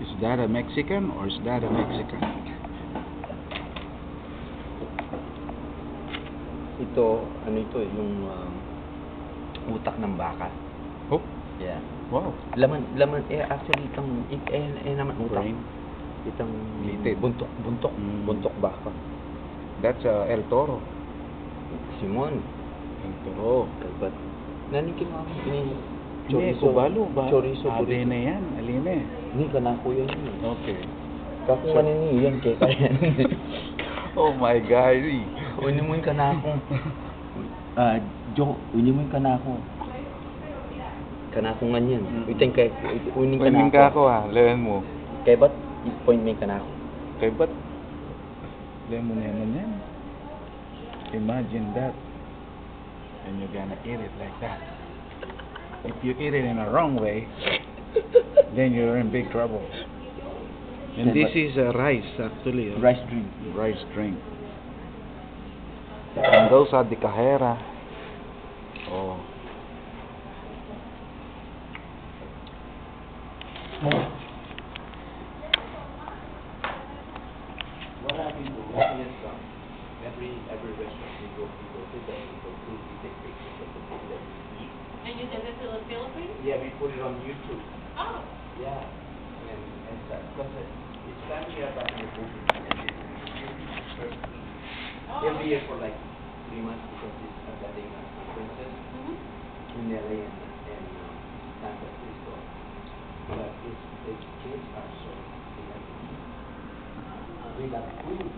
Is that a Mexican or is that a Mexican? Ito, ano ito eh, yung um, utak ng baka. Oh, Yeah. wow. Laman, laman, eh actually itong, eh, eh, eh naman utak. Brain. Itong Litid. buntok, buntok, Mm. buntok baka. That's uh, El Toro. Simon, El Toro. kalbat. Nanikin mo ako, Hindi, kubalo ba? Chorizo, Ade chorizo. na yan, aline. Hindi ka na kuya yun. eh. Okay. Kako nga nini, yan kaya kaya. Oh my God. Unimuin ka na ako. Ah, Jo, unimuin ka na ako. Kanako nga niyan. Mm. Waiting kay, uning ka na Pwedeng ka ako ha, learn mo. Kaya ba't point me ka na ako? Kay ba't? Lemon lemon yan. Imagine that. And you're gonna eat it like that. If you eat it in a wrong way, then you're in big trouble. And Yeah, this is a rice actually. a Rice drink. rice drink. And those are the cajera. Oh. What have you done? Every every restaurant we go, we go to there, we go to, we take pictures of the food that we eat. It to the Philippines? Yeah, we put it on YouTube. Oh. Yeah. And and that because it, it's family are back in the movie and they it's first week. Oh. Every year for like three months because it's a wedding conferences Mhm. in LA and and um, San Francisco. But it's the kids are so they like to eat. They like food.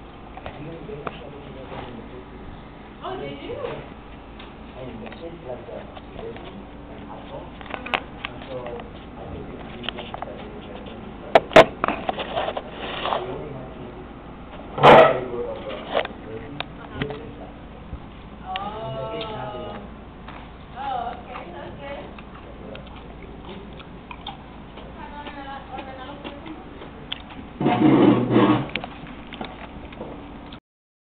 Even they actually do that in the Philippines. Oh, they do? And the like the